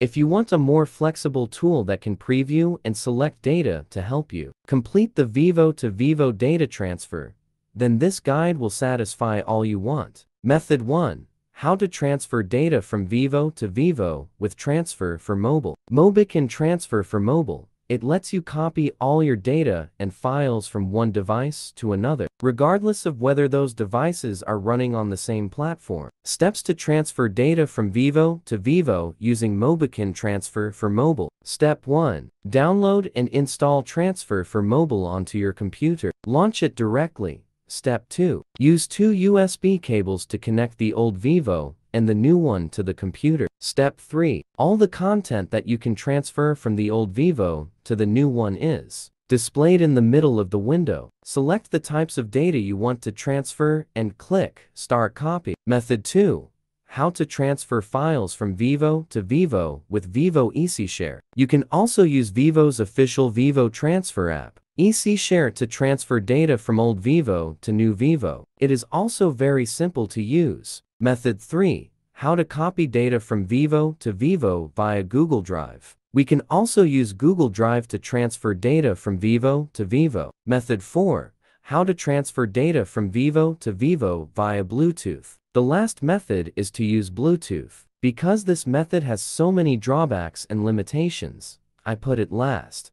If you want a more flexible tool that can preview and select data to help you complete the Vivo to Vivo data transfer, then this guide will satisfy all you want. Method 1. How to transfer data from Vivo to Vivo with Transfer for Mobile. MobiKin Transfer for Mobile it lets you copy all your data and files from one device to another, regardless of whether those devices are running on the same platform. Steps to transfer data from Vivo to Vivo using MobiKin Transfer for Mobile. Step 1. Download and install Transfer for Mobile onto your computer. Launch it directly. Step 2. Use two USB cables to connect the old Vivo and the new one to the computer. Step 3. All the content that you can transfer from the old Vivo to the new one is displayed in the middle of the window. Select the types of data you want to transfer and click Start Copy. Method 2. How to transfer files from Vivo to Vivo with Vivo EasyShare. You can also use Vivo's official Vivo Transfer app. EasyShare to transfer data from old Vivo to new Vivo. It is also very simple to use. Method 3. How to copy data from Vivo to Vivo via Google Drive. We can also use Google Drive to transfer data from Vivo to Vivo. Method 4. How to transfer data from Vivo to Vivo via Bluetooth. The last method is to use Bluetooth. Because this method has so many drawbacks and limitations, I put it last.